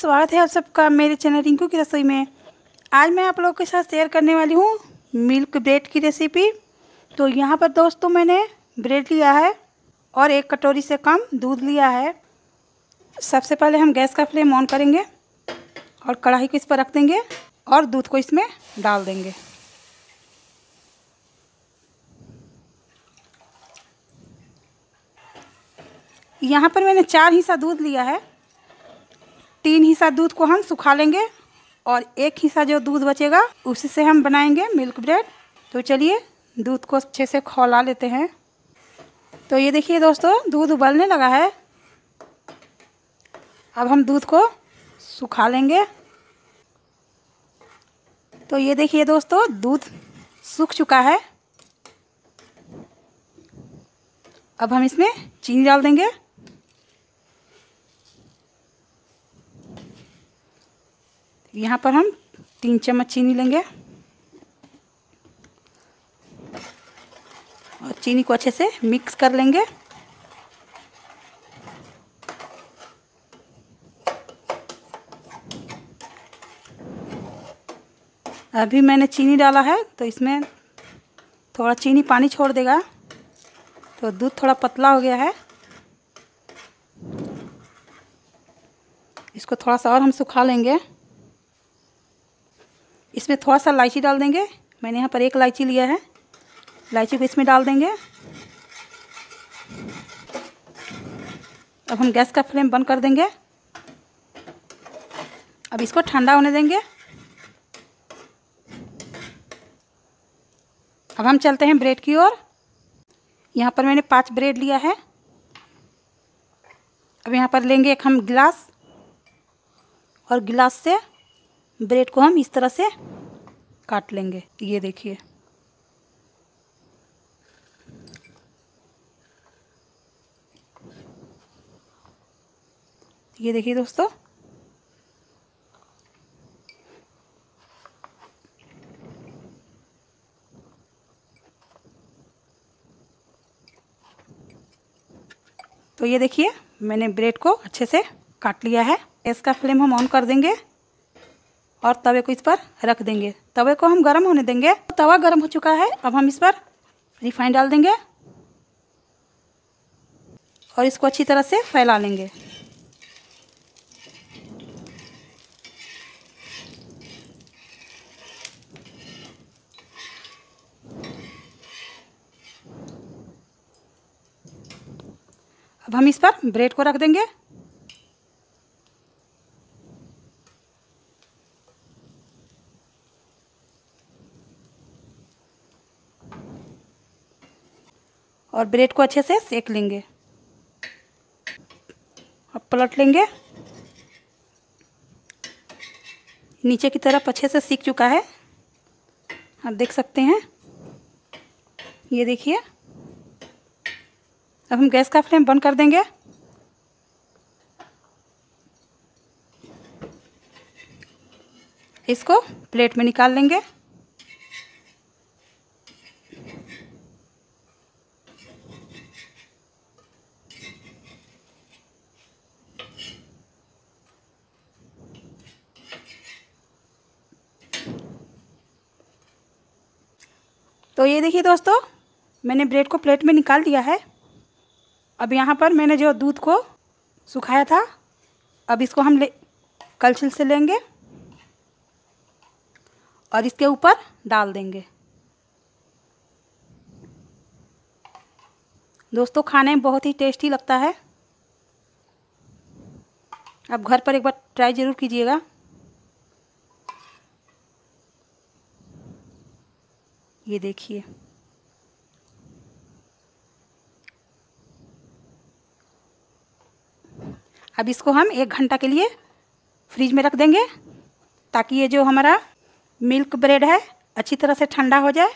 स्वागत है आप सबका मेरे चैनल रिंकू की रसोई में। आज मैं आप लोगों के साथ शेयर करने वाली हूँ मिल्क ब्रेड की रेसिपी तो यहाँ पर दोस्तों मैंने ब्रेड लिया है और एक कटोरी से कम दूध लिया है। सबसे पहले हम गैस का फ्लेम ऑन करेंगे और कढ़ाई को इस पर रख देंगे और दूध को इसमें डाल देंगे। यहाँ पर मैंने चार हिस्सा दूध लिया है। तीन हिस्सा दूध को हम सुखा लेंगे और एक हिस्सा जो दूध बचेगा, उसी से हम बनाएँगे मिल्क ब्रेड तो चलिए, दूध को अच्छे से खौला लेते हैं। तो ये देखिए दोस्तों, दूध उबलने लगा है। अब हम दूध को सुखा लेंगे। तो ये देखिए दोस्तों, दूध सूख चुका है। अब हम इसमें चीनी डाल देंगे। यहाँ पर हम तीन चम्मच चीनी लेंगे। और चीनी को अच्छे से मिक्स कर लेंगे। अभी मैंने चीनी डाला है तो इसमें थोड़ा चीनी पानी छोड़ देगा। तो दूध थोड़ा पतला हो गया है। इसको थोड़ा सा और हम सुखा लेंगे। इसमें थोड़ा सा इलायची डाल देंगे। मैंने यहाँ पर एक इलायची लिया है। इलायची को इसमें डाल देंगे। अब हम गैस का फ्लेम बंद कर देंगे। अब इसको ठंडा होने देंगे। अब हम चलते हैं ब्रेड की ओर। यहाँ पर मैंने पाँच ब्रेड लिया है। अब यहाँ पर लेंगे एक हम गिलास। और गिलास से ब्रेड को हम इस तरह से काट लेंगे। ये देखिए। ये देखिए दोस्तों। तो ये देखिए, मैंने ब्रेड को अच्छे से काट लिया है। इसका फ्लेम हम ऑन कर देंगे। और तवे को इस पर रख देंगे। तवे को हम गर्म होने देंगे। तवा गर्म हो चुका है। अब हम इस पर रिफाइंड डाल देंगे और इसको अच्छी तरह से फैला लेंगे। अब हम इस पर ब्रेड को रख देंगे। और ब्रेड को अच्छे से सेक लेंगे। अब पलट लेंगे। नीचे की तरफ़ अच्छे से सीख चुका है। आप देख सकते हैं। ये देखिए। अब हम गैस का फ्लेम बंद कर देंगे। इसको प्लेट में निकाल लेंगे। तो ये देखिए दोस्तों, मैंने ब्रेड को प्लेट में निकाल दिया है। अब यहाँ पर मैंने जो दूध को सुखाया था, अब इसको हम ले कलछिल से लेंगे और इसके ऊपर डाल देंगे। दोस्तों, खाने में बहुत ही टेस्टी लगता है। आप घर पर एक बार ट्राई ज़रूर कीजिएगा। ये देखिए। अब इसको हम एक घंटा के लिए फ्रिज में रख देंगे ताकि ये जो हमारा मिल्क ब्रेड है, अच्छी तरह से ठंडा हो जाए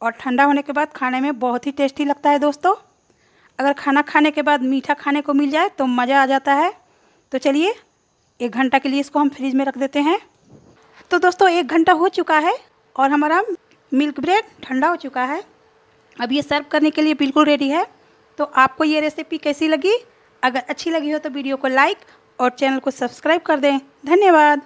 और ठंडा होने के बाद खाने में बहुत ही टेस्टी लगता है दोस्तों। अगर खाना खाने के बाद मीठा खाने को मिल जाए तो मज़ा आ जाता है। तो चलिए, एक घंटा के लिए इसको हम फ्रिज में रख देते हैं। तो दोस्तों, एक घंटा हो चुका है और हमारा मिल्क ब्रेड ठंडा हो चुका है। अब ये सर्व करने के लिए बिल्कुल रेडी है। तो आपको ये रेसिपी कैसी लगी? अगर अच्छी लगी हो तो वीडियो को लाइक और चैनल को सब्सक्राइब कर दें। धन्यवाद।